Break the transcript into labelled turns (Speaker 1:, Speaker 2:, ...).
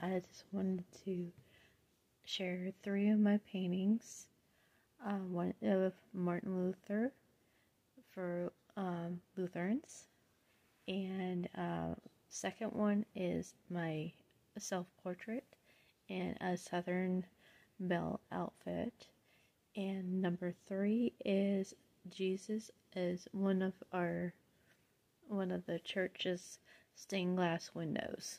Speaker 1: I just wanted to share three of my paintings. Uh, one of Martin Luther for um, Lutherans, and uh, second one is my self portrait in a Southern Belle outfit, and number three is Jesus is one of our one of the church's stained glass windows.